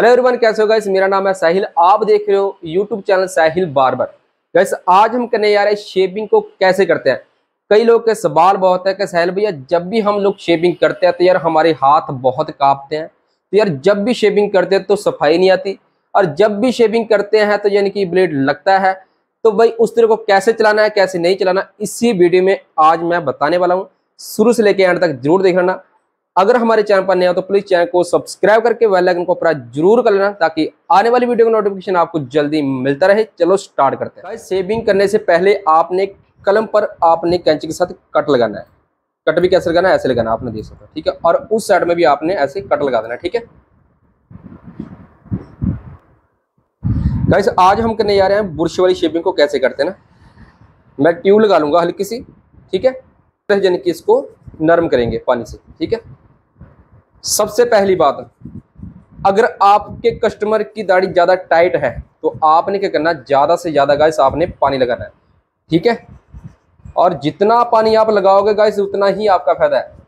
Hello everyone कैसे हो guys मेरा नाम है साहिल। आप देख रहे हो YouTube channel Sahil Barber. Guys आज हम करने जा रहे हैं शेपिंग को कैसे करते हैं? कई लोग के सवाल बहुत है कि साहिल भैया, जब भी हम लोग शेपिंग करते हैं तो यार हमारे हाथ बहुत कांपते हैं। तो यार जब भी शेपिंग करते हैं तो सफ़ाई नहीं आती। और जब भी शेपिंग करते हैं तो यानी कि ब्लेड लगता है। तो भाई, उस तरह को कैसे चलाना है, कैसे नहीं चलाना, इसी वीडियो में आज मैं बताने वाला हूँ। शुरू से लेकर एंड तक ज़रूर देखना अगर हमारे चैनल पर नया हो तो प्लीज़ चैनल को सब्सक्राइब करके वेल आइकन को प्रेस ज़रूर कर लेना ताकि आने वाली वीडियो का नोटिफिकेशन आपको जल्दी मिलता रहे। चलो स्टार्ट करते हैं। सेविंग करने से पहले आपने कलम पर आपने कैंची के साथ कट लगाना है। कट भी कैसे लगाना है? ऐसे लगाना, आपने देख सकते ठीक है? और उस साइड में भी आपने ऐसे कट लगा देना, ठीक है? गाइस आज हम करने जा रहे हैं बुरश वाली शेपिंग को कैसे करते हैं ना? मैं ट्यूब लगा लूँगा हल्की सी, ठीक है? यानी कि इसको नरम करेंगे पानी से, ठीक है? सबसे पहली बात, अगर आपके कस्टमर की दाढ़ी ज़्यादा टाइट है तो आपने क्या करना, ज़्यादा से ज़्यादा गाइस आपने पानी लगाना है, ठीक है? और जितना पानी आप लगाओगे गाइस उतना ही आपका फ़ायदा है।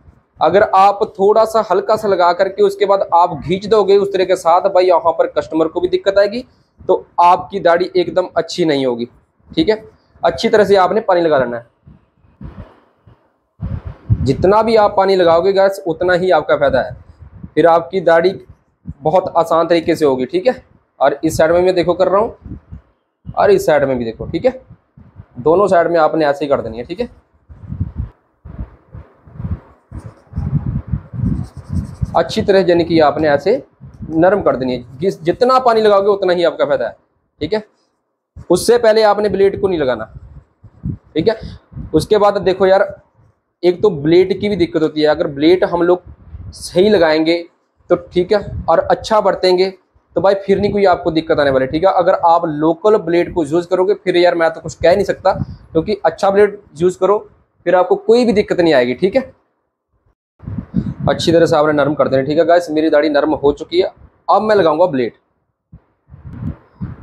अगर आप थोड़ा सा हल्का सा लगा करके उसके बाद आप घींच दोगे उस तरह के साथ, भाई यहाँ पर कस्टमर को भी दिक्कत आएगी तो आपकी दाढ़ी एकदम अच्छी नहीं होगी, ठीक है? अच्छी तरह से आपने पानी लगा लेना है। जितना भी आप पानी लगाओगे गैस उतना ही आपका फ़ायदा है। फिर आपकी दाढ़ी बहुत आसान तरीके से होगी, ठीक है? और इस साइड में मैं देखो कर रहा हूँ। और इस साइड में भी देखो, ठीक है? दोनों साइड में आपने ऐसे ही कर देनी है, ठीक है? अच्छी तरह यानी कि आपने ऐसे नरम कर देनी है। जितना पानी लगाओगे, उतना ही आपका फ़ायदा है, ठीक है? उससे पहले आपने ब्लेड को नहीं लगाना, ठीक है? उसके बाद देखो यार एक तो ब्लेड की भी दिक्कत होती है। अगर ब्लेड हम लोग सही लगाएँगे तो ठीक है, और अच्छा बरतेंगे तो भाई फिर नहीं कोई आपको दिक्कत आने वाली, ठीक है? अगर आप लोकल ब्लेड को यूज़ करोगे, फिर यार मैं तो कुछ कह नहीं सकता, क्योंकि अच्छा ब्लेड यूज़ करो, फिर आपको कोई भी दिक्कत नहीं आएगी, ठीक है? अच्छी तरह से आपने नरम कर देना, ठीक है गैस मेरी दाढ़ी नरम हो चुकी है, अब मैं लगाऊँगा ब्लेड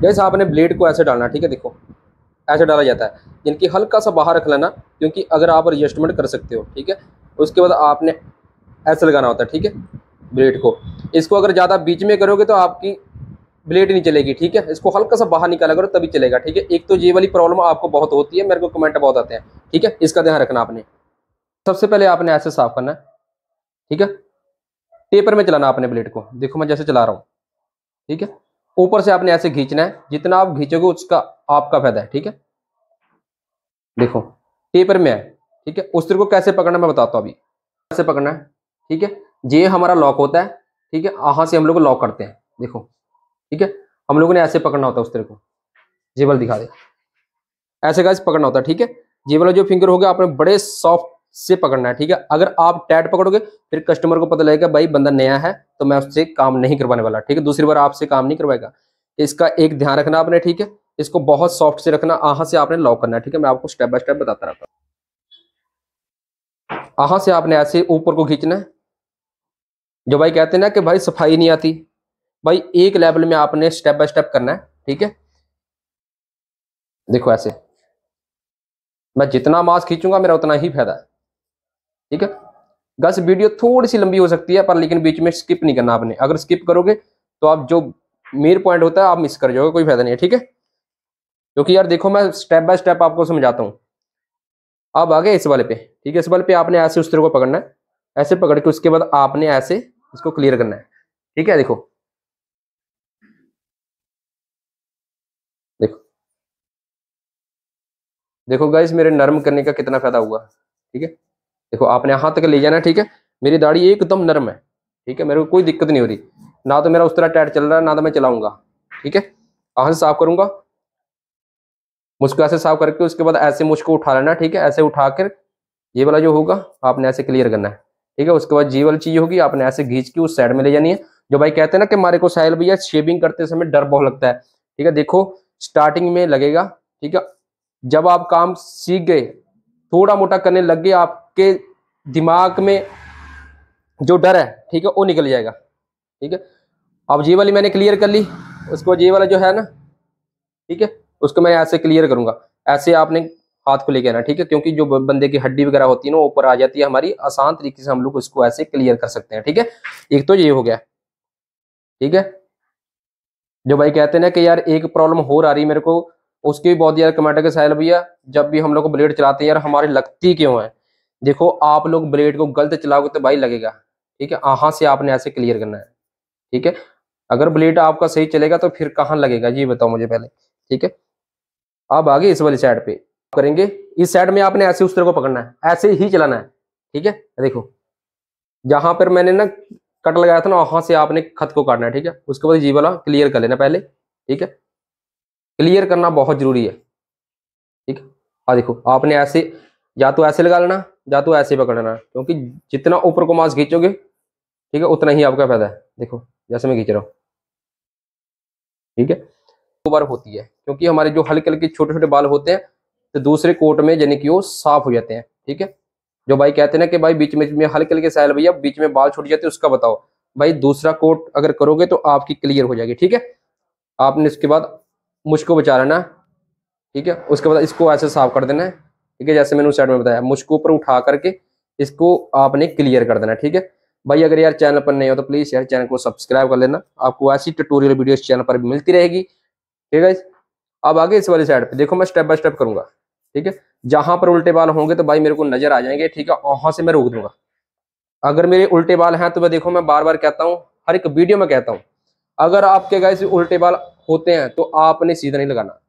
गैस आपने ब्लेड को ऐसे डालना, ठीक है? देखो। ऐसे डाला जाता है। जिनकी हल्का सा बाहर रख लेना, क्योंकि अगर आप एडजस्टमेंट कर सकते हो, ठीक है? उसके बाद आपने ऐसे लगाना होता है, ठीक है? ब्लेड को। इसको अगर ज़्यादा बीच में करोगे तो आपकी ब्लेड नहीं चलेगी, ठीक है? इसको हल्का सा बाहर निकाला करो, तभी चलेगा, ठीक है? एक तो ये वाली प्रॉब्लम आपको बहुत होती है, मेरे को कमेंट बहुत आते हैं, ठीक है? इसका ध्यान रखना आपने। सबसे पहले आपने ऐसे साफ़ करना है, ठीक है? टेपर में चलाना आपने ब्लेड को। देखो मैं जैसे चला रहा हूँ, ठीक है? ऊपर से आपने ऐसे खींचना है, जितना आप खींचोगे उसका आपका फ़ायदा है, ठीक है? देखो पेपर में है, ठीक है? उस को कैसे पकड़ना मैं बताता हूँ अभी। कैसे पकड़ना है, ठीक है? ये हमारा लॉक होता है, ठीक है? यहाँ से हम लोग लॉक करते हैं, देखो, ठीक है? हम लोगों ने ऐसे पकड़ना होता है उस तरह को। जेबल दिखा दे। ऐसे कैसे पकड़ना होता है, ठीक है? जेबल जो फिंगर हो गया, आपने बड़े सॉफ्ट से पकड़ना है, ठीक है? अगर आप टैट पकड़ोगे, फिर कस्टमर को पता लगेगा, भाई, बंदा नया है तो मैं उससे काम नहीं करवाने वाला, ठीक है? दूसरी बार आपसे काम नहीं करवाएगा। इसका एक ध्यान रखना आपने, ठीक है? इसको बहुत सॉफ्ट से रखना, आहा से आपने लॉक करना है, ठीक है? मैं आपको स्टेप बाय स्टेप बताता रहता आहा से आपने ऐसे ऊपर को खींचना है। जो भाई कहते हैं ना कि भाई सफ़ाई नहीं आती, भाई एक लेवल में आपने स्टेप बाय स्टेप करना है, ठीक है? देखो ऐसे। मैं जितना मास खींचूँगा, मेरा उतना ही फ़ायदा है, ठीक है? गस वीडियो थोड़ी सी लंबी हो सकती है, पर लेकिन बीच में स्किप नहीं करना आपने। अगर स्किप करोगे तो आप जो मेन पॉइंट होता है, आप मिस कर जाओगे, कोई फ़ायदा नहीं है, ठीक है? क्योंकि यार देखो मैं स्टेप बाय स्टेप आपको समझाता हूँ। अब आ गए इस वाले पे, ठीक है? इस वाले पे आपने ऐसे उस तरह को पकड़ना है। ऐसे पकड़ के उसके बाद आपने ऐसे इसको क्लियर करना है। ठीक है? देखो। देखो। देखो गाइस मेरे नरम करने का कितना फ़ायदा हुआ, ठीक है? देखो, आपने हाथ तक ले जाना ठीक है? मेरी दाढ़ी एकदम नरम है, ठीक है? मेरे को कोई दिक्कत नहीं हो रही। ना तो मेरा उस तरह टाइट चल रहा है, ना तो मैं चलाऊँगा, ठीक है? से साफ़ करूँगा मुझको ऐसे साफ़ करके उसके बाद ऐसे मुझको उठा लेना, ठीक है? ऐसे उठा कर ये वाला जो होगा, आपने ऐसे क्लियर करना है, ठीक है? उसके बाद जी वाली चीज़ होगी, आपने ऐसे घींच के उस साइड में ले जानी है। जो भाई कहते हैं ना कि हमारे को साहिल भैया शेविंग करते समय डर बहुत लगता है, ठीक है? देखो स्टार्टिंग में लगेगा, ठीक है? जब आप काम सीख गए, थोड़ा मोटा करने लग गए, आपके दिमाग में जो डर है, ठीक है, वो निकल जाएगा, ठीक है? अब ये वाली मैंने क्लियर कर ली, उसको ये वाला जो है ना, ठीक है? उसको मैं ऐसे क्लियर करूँगा। ऐसे आपने हाथ को लेके आना, ठीक है? क्योंकि जो बंदे की हड्डी वगैरह होती है ना ऊपर आ जाती है। हमारी आसान तरीके से हम लोग इसको ऐसे क्लियर कर सकते हैं, ठीक है? एक तो ये हो गया, ठीक है? जो भाई कहते हैं ना कि यार एक प्रॉब्लम हो रही मेरे को, उसकी भी बहुत यार कमेंट के साहिल भैया, जब भी हम लोग ब्लेड चलाते हैं, यार हमारी लगती क्यों है? देखो, आप लोग ब्लेड को गलत चलाओगे तो भाई लगेगा, ठीक है? यहाँ से आपने ऐसे क्लियर करना है, ठीक है? अगर ब्लेड आपका सही चलेगा तो फिर कहाँ लगेगा? जी बताओ मुझे पहले, ठीक है? अब आगे इस वाली साइड पे। करेंगे, इस साइड में आपने ऐसे उस तरह को पकड़ना है, ऐसे ही चलाना है, ठीक है? देखो, जहाँ पर मैंने ना कट लगाया था ना, वहाँ से आपने खत को काटना है, ठीक है? उसके बाद जी वाला क्लियर कर लेना पहले, ठीक है? क्लियर करना बहुत ज़रूरी है, ठीक है? हाँ देखो, आपने ऐसे, या तो ऐसे लगा लेना, या तो ऐसे पकड़ना क्योंकि जितना ऊपर को मांस खींचोगे, ठीक है, उतना ही आपका फ़ायदा है। देखो, जैसे मैं खींच रहा हूँ, ठीक है? बार होती है, क्योंकि हमारे जो हल्के हल्के छोटे छोटे बाल होते हैं तो दूसरे कोट में यानी कि वो साफ़ हो जाते हैं, ठीक है? जो भाई कहते हैं ना कि भाई बीच में हल्के हल्के साइल भैया, बीच में बाल छूट जाते हैं, उसका बताओ। भाई दूसरा कोट अगर करोगे तो आपकी क्लियर हो जाएगी, ठीक है? आपने इसके बाद मुझको बचा लेना ठीक है? उसके बाद इसको ऐसे साफ़ कर देना है ठीक है? जैसे मैंने उस साइड में बताया, मुझको ऊपर उठा करके इसको आपने क्लियर कर देना, ठीक है? भाई अगर यार चैनल पर नहीं हो तो प्लीज़ यार चैनल को सब्सक्राइब कर लेना, आपको ऐसी ट्यूटोरियल वीडियो इस चैनल पर भी मिलती रहेगी। ठीक है अब आगे इस वाली साइड पे, देखो मैं स्टेप बाय स्टेप करूँगा, ठीक है? जहाँ पर उल्टे बाल होंगे तो भाई मेरे को नज़र आ जाएँगे, ठीक है? वहाँ से मैं रोक दूँगा। अगर मेरे उल्टे बाल हैं तो मैं देखो, मैं बार बार कहता हूँ, हर एक वीडियो में कहता हूँ, अगर आपके गाय उल्टे बाल होते हैं तो आपने सीधा नहीं लगाना,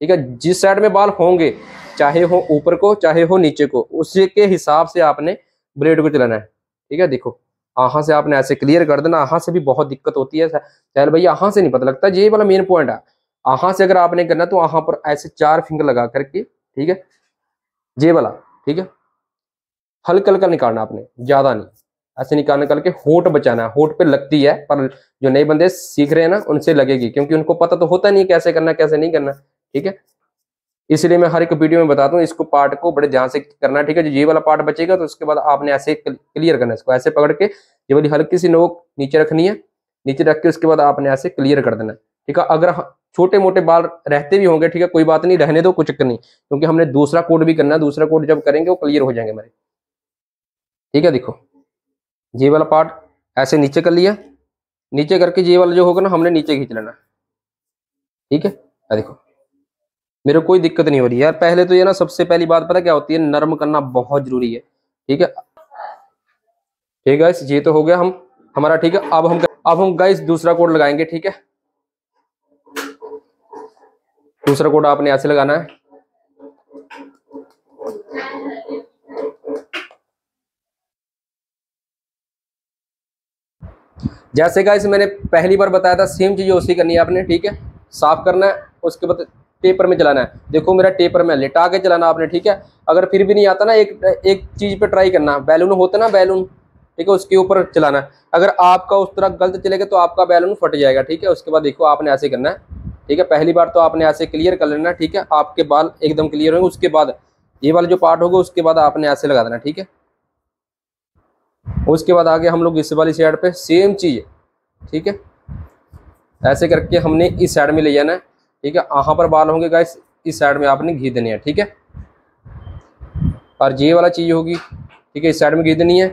ठीक है? जिस साइड में बाल होंगे, चाहे हो ऊपर को, चाहे हो नीचे को, उसी के हिसाब से आपने ब्लेड को चलाना है, ठीक है? देखो यहाँ से आपने ऐसे क्लियर कर देना यहाँ से भी बहुत दिक्कत होती है चल भाई यहाँ से नहीं पता लगता, ये वाला मेन पॉइंट है। यहाँ से अगर आपने करना तो वहाँ पर ऐसे चार फिंगर लगा करके, ठीक है? जे वाला, ठीक है? हल्का हल्का निकालना आपने, ज़्यादा नहीं। ऐसे निकाल निकाल के होट बचाना है होट पे लगती है, पर जो नए बंदे सीख रहे हैं ना, उनसे लगेगी, क्योंकि उनको पता तो होता नहीं कैसे करना, कैसे नहीं करना, ठीक है? इसलिए मैं हर एक वीडियो में बताता हूँ, इसको पार्ट को बड़े ध्यान से करना, ठीक है? जो ये वाला पार्ट बचेगा तो उसके बाद आपने ऐसे क्लियर करना है इसको, ऐसे पकड़ के, ये वाली हल्की सी नोक नीचे रखनी है, नीचे रख के उसके बाद आपने ऐसे क्लियर कर देना ठीक है? अगर छोटे मोटे बाल रहते भी होंगे, ठीक है? कोई बात नहीं, रहने दो कुछ चक्कर नहीं, क्योंकि हमने दूसरा कोड भी करना है, दूसरा कोड जब करेंगे वो क्लियर हो जाएँगे हमारे। ठीक है, देखो, ये वाला पार्ट ऐसे नीचे कर लिया, नीचे करके ये वाला जो होगा ना, हमने नीचे खींच लेना। ठीक है? देखो, मेरे कोई दिक्कत नहीं हो रही यार, पहले तो ये ना सबसे पहली बात पता क्या होती है, नरम करना बहुत ज़रूरी है, ठीक है? ठीक है ये तो हो गया हम, हमारा, ठीक है, अब हम अब हम गाइस दूसरा कोड लगाएँगे, ठीक है? दूसरा कोड आपने ऐसे लगाना है। जैसे गाइस मैंने पहली बार बताया था सेम चीज़ उसी करनी है आपने, ठीक है? साफ़ करना है, उसके बाद टेपर में चलाना है। देखो मेरा टेपर में लिटा के चलाना आपने, ठीक है? अगर फिर भी नहीं आता ना, एक एक चीज़ पे ट्राई करना, बैलून होता ना बैलून, ठीक है? उसके ऊपर चलाना अगर आपका उस तरह गलत चलेगा तो आपका बैलून फट जाएगा, ठीक है? उसके बाद देखो आपने ऐसे करना है। ठीक है, पहली बार तो आपने ऐसे क्लियर कर लेना, ठीक है, आपके बाल एकदम क्लियर होंगे, उसके बाद ये वाला जो पार्ट होगा, उसके बाद आपने ऐसे लगा देना, ठीक है। उसके बाद आगे हम लोग इस वाली साइड पे सेम चीज़, ठीक है, ऐसे करके हमने इस साइड में ले जाना है, ठीक है यहाँ पर बाल होंगे गाइस इस साइड में आपने घी देनी है, ठीक है। और ये वाला चीज़ होगी, ठीक है, इस साइड में घी देनी है,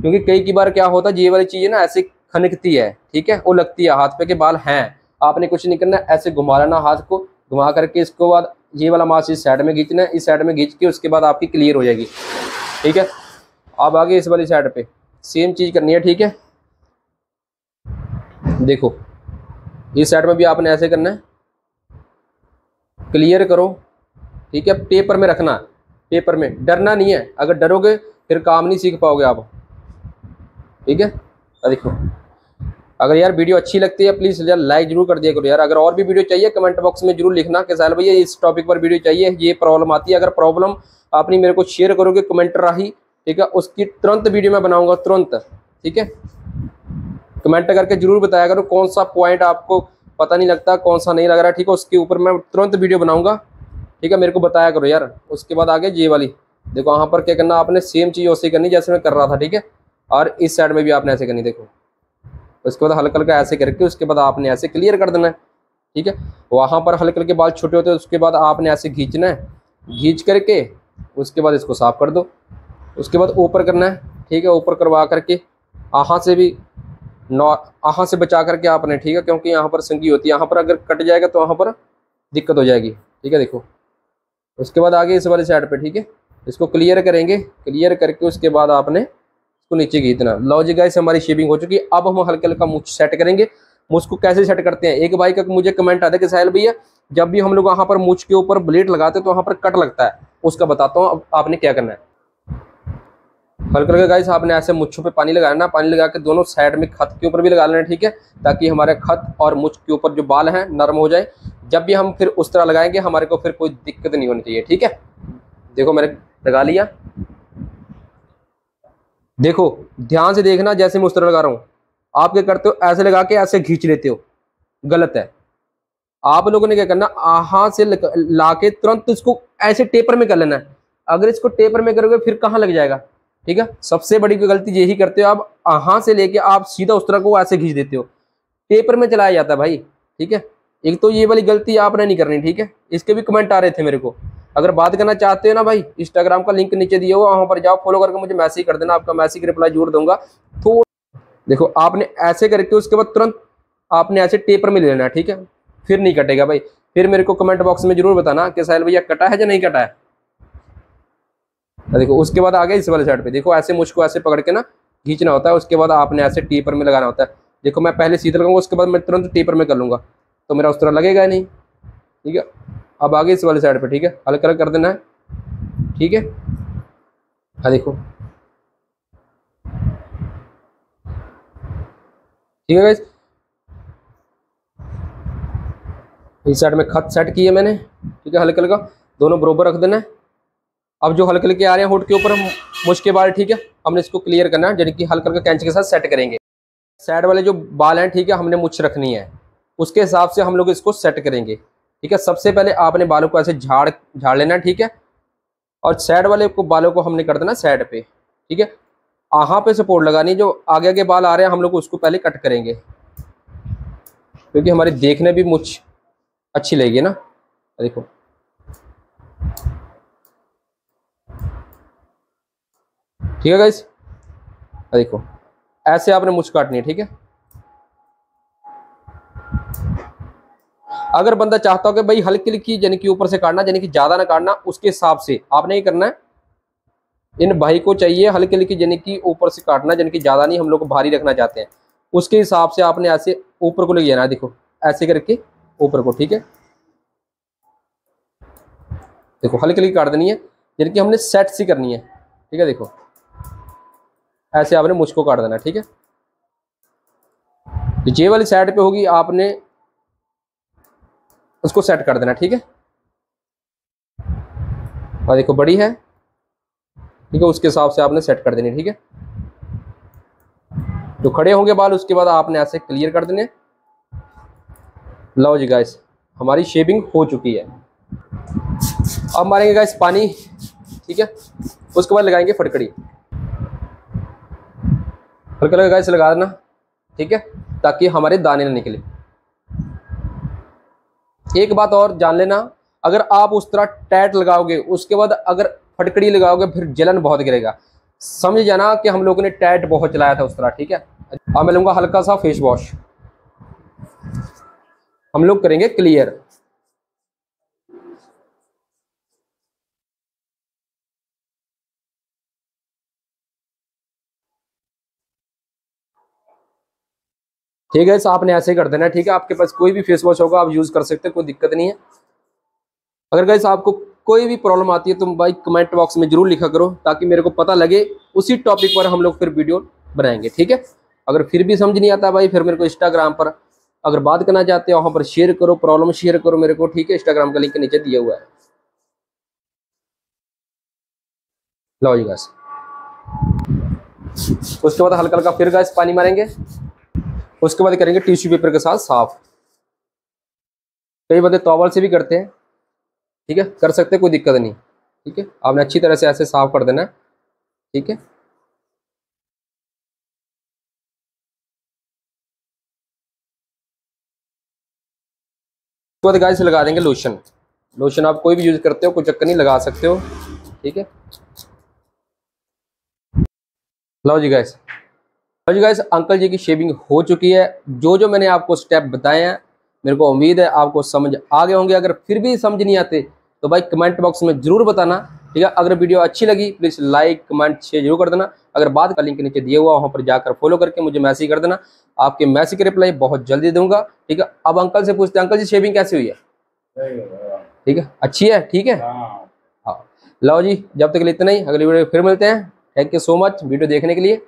क्योंकि कई की बार क्या होता है, ये वाली चीज़ ना ऐसे खनकती है, ठीक है, वो लगती है हाथ पे के बाल हैं आपने कुछ नहीं करना, ऐसे घुमा लेना हाथ को, घुमा करके इसको बाद ये वाला मास इस साइड में खींचना है इस साइड में खींच के उसके बाद आपकी क्लियर हो जाएगी। ठीक है? आप आगे इस वाली साइड पे। सेम चीज़ करनी है, ठीक है? देखो, इस साइड में भी आपने ऐसे करना है। क्लियर करो, ठीक है? पेपर में रखना पेपर में। डरना नहीं है। अगर डरोगे, फिर काम नहीं सीख पाओगे आप। ठीक है? देखो। अगर यार वीडियो अच्छी लगती है प्लीज़ यार लाइक ज़रूर कर दिया करो यार। अगर और भी वीडियो चाहिए कमेंट बॉक्स में ज़रूर लिखना कि साहल भैया, इस टॉपिक पर वीडियो चाहिए, ये प्रॉब्लम आती है। अगर प्रॉब्लम आपने मेरे को शेयर करोगे कमेंट राही, ठीक है, उसकी तुरंत वीडियो में बनाऊँगा, तुरंत, ठीक है? कमेंट करके ज़रूर बताया करो कौन सा पॉइंट आपको पता नहीं लगता, कौन सा नहीं लग रहा, ठीक है? उसके ऊपर मैं तुरंत वीडियो बनाऊँगा, ठीक है? मेरे को बताया करो यार। उसके बाद आगे ये वाली, देखो, वहाँ पर क्या करना, आपने सेम चीज़ वैसे करनी जैसे मैं कर रहा था, ठीक है? और इस साइड में भी आपने ऐसे करनी, देखो। उसके बाद हल्का हल्का ऐसे करके उसके बाद आपने ऐसे क्लियर कर देना है, ठीक है? वहाँ पर हल्के हल्के बाल छोटे होते हैं, उसके बाद आपने ऐसे खींचना है, खींच करके उसके बाद इसको साफ़ कर दो। उसके बाद ऊपर करना है, ठीक है? ऊपर करवा करके यहाँ से भी नौ यहाँ से बचा करके आपने, ठीक है? क्योंकि यहाँ पर संगी होती है, यहाँ पर अगर कट जाएगा तो यहाँ पर दिक्कत हो जाएगी, ठीक है? देखो, उसके बाद आगे इस वाली साइड पे, ठीक है? इसको क्लियर करेंगे क्लियर करके उसके बाद आपने इसको नीचे खींचना। लो जी गाइस हमारी शेविंग हो चुकी है। अब हम हल्का हल्का मुझ सेट करेंगे। मुझ को कैसे सेट करते हैं? एक भाई का मुझे कमेंट आता है कि साहिल भैया, जब भी हम लोग वहाँ पर मुझ के ऊपर ब्लेड लगाते हैं तो वहाँ पर कट लगता है। उसका बताता हूँ, अब आपने क्या करना है? हल्का हल्का गाइस आपने ऐसे मुच्छों पे पानी लगाना है। पानी लगा के दोनों साइड में खत के ऊपर भी लगा लेना, ठीक है? ताकि हमारे खत और मुझ के ऊपर जो बाल हैं, नरम हो जाए। जब भी हम फिर उस तरह लगाएँगे, हमारे को फिर कोई दिक्कत नहीं होनी चाहिए, ठीक है? देखो, मैंने लगा लिया। देखो, ध्यान से देखना जैसे मैं उस तरह लगा रहा हूँ। आप क्या करते हो? ऐसे लगा के ऐसे खींच लेते हो। गलत है। आप लोगों ने क्या करना? आहा से ला के तुरंत इसको ऐसे टेपर में कर लेना है। अगर इसको टेपर में करोगे, फिर कहाँ लग जाएगा? ठीक है? सबसे बड़ी गलती यही करते हो आप, आहा से लेके आप सीधा उस तरह को ऐसे खींच देते हो। टेपर में चलाया जाता है भाई। ठीक है? एक तो ये वाली गलती आपने नहीं करनी, ठीक है? इसके भी कमेंट आ रहे थे मेरे को। अगर बात करना चाहते हो ना भाई इंस्टाग्राम का लिंक नीचे दिया हुआ वहाँ पर जाओ फॉलो करके मुझे मैसेज कर देना, आपका मैसेज रिप्लाई जोड़ दूँगा। थोड़ा देखो, आपने ऐसे करके उसके बाद तुरंत आपने ऐसे टेपर में ले लेना, ठीक है? फिर नहीं कटेगा भाई। फिर मेरे को कमेंट बॉक्स में ज़रूर बताना कि साहिल भैया कटा है या नहीं कटा है। देखो, उसके बाद आ गया इस वाले साइड पे। देखो, ऐसे मुझको ऐसे पकड़ के ना खींचना होता है, उसके बाद आपने ऐसे टेपर में लगाना होता है। देखो, मैं पहले सीधे लगाऊँगा, उसके बाद मैं तुरंत टेपर में कर लूँगा। तो मेरा उस तरह लगेगा नहीं, ठीक है? अब आगे इस वाले साइड पे, ठीक है? हल्का हल्का कर देना है। ठीक है? हाँ देखो। ठीक है इस साइड में खत सेट किए मैंने। ठीक है हल्के हल्का दोनों बरोबर रख देना है। अब जो हल्के हल्के आ रहे हैं होट के ऊपर, हम मुश्के बाल, ठीक है? हमने इसको क्लियर करना है, यानी कि हल्का हल्का कैंच के साथ सेट करेंगे। साइड वाले जो बाल हैं, ठीक है, हमने मुछ रखनी है। उसके हिसाब से हम लोग इसको सेट करेंगे। ठीक है? सबसे पहले आपने बालों को ऐसे झाड़ झाड़ लेना, ठीक है? और साइड वाले को, बालों को हमने कर देना साइड पे, ठीक है? आहा पे सपोर्ट लगानी, जो आगे आगे बाल आ रहे हैं, हम लोग उसको पहले कट करेंगे। क्योंकि हमारे देखने भी मुझ अच्छी लगेगी ना? देखो। ठीक है गाइस देखो। ऐसे आपने मुझ काटनी है, ठीक है? अगर बंदा चाहता हो कि भाई हल्की हल्की यानी कि ऊपर से काटना, यानी कि ज़्यादा ना काटना, उसके हिसाब से आपने ये करना है। इन भाई को चाहिए हल्की हल्की यानी कि ऊपर से काटना, यानी कि ज़्यादा नहीं हम लोग को भारी रखना चाहते हैं। उसके हिसाब से आपने ऐसे ऊपर को ले जाना देखो, ऐसे करके ऊपर को, ठीक है? देखो, हल्की हल्की काट देनी है, यानी कि हमने सेट सी करनी है, ठीक है? देखो, ऐसे आपने मुझको काट देना ठीक है? ये वाली साइड पे होगी, आपने उसको सेट कर देना, ठीक है? और देखो, बड़ी है। ठीक है, उसके हिसाब से आपने सेट कर देनी, ठीक है? जो खड़े होंगे बाल, उसके बाद आपने ऐसे क्लियर कर देने। लो जी गाइस हमारी शेविंग हो चुकी है। अब मारेंगे गाइस पानी, ठीक है? उसके बाद लगाएँगे फटकड़ी। हल्का हल्का गाइस लगा देना, ठीक है? ताकि हमारे दाने ना निकले। एक बात और जान लेना, अगर आप उस तरह टैट लगाओगे, उसके बाद अगर फटकड़ी लगाओगे, फिर जलन बहुत गिरेगा। समझ जाना कि हम लोगों ने टैट बहुत चलाया था उस तरह, ठीक है? अब मैं लूँगा हल्का सा फेस वॉश हम लोग करेंगे क्लियर ठीक है आपने ऐसे कर देना, ठीक है? आपके पास कोई भी फेस वॉश होगा, आप यूज़ कर सकते हैं, कोई दिक्कत नहीं है। अगर गैस आपको कोई भी प्रॉब्लम आती है तो भाई कमेंट बॉक्स में ज़रूर लिखा करो, ताकि मेरे को पता लगे, उसी टॉपिक पर हम लोग फिर वीडियो बनाएँगे, ठीक है? अगर फिर भी समझ नहीं आता भाई, फिर मेरे को इंस्टाग्राम पर अगर बात करना चाहते हो, वहाँ पर शेयर करो प्रॉब्लम शेयर करो मेरे को, ठीक है? इंस्टाग्राम का लिंक नीचे दिया हुआ है। लो जी गैस उसके बाद हल्का हल्का फिर गैस पानी मारेंगे। उसके बाद करेंगे टिश्यू पेपर के साथ साफ़। कई बंदे तोवल से भी करते हैं, ठीक है? कर सकते हैं, कोई दिक्कत नहीं, ठीक है? आपने अच्छी तरह से ऐसे साफ़ कर देना ठीक है? बाद गाय से लगा देंगे लोशन लोशन आप कोई भी यूज़ करते हो, कोई चक्कर नहीं, लगा सकते हो, ठीक है? लो जी गैस और जी गाइस अंकल जी की शेविंग हो चुकी है। जो जो मैंने आपको स्टेप बताए हैं मेरे को उम्मीद है आपको समझ आ गए होंगे। अगर फिर भी समझ नहीं आते तो भाई कमेंट बॉक्स में ज़रूर बताना ठीक है? अगर वीडियो अच्छी लगी प्लीज़ लाइक कमेंट शेयर ज़रूर कर देना। अगर बाद का लिंक नीचे दिया हुआ वहाँ पर जाकर फॉलो करके मुझे मैसेज कर देना। आपके मैसेज की रिप्लाई बहुत जल्दी दूँगा ठीक है? अब अंकल से पूछते हैं अंकल जी शेविंग कैसी हुई है? ठीक है? अच्छी है? ठीक है? हाँ। लो जी जब तक के लिए इतना ही अगली वीडियो फिर मिलते हैं। Thank you so much video देखने के लिए।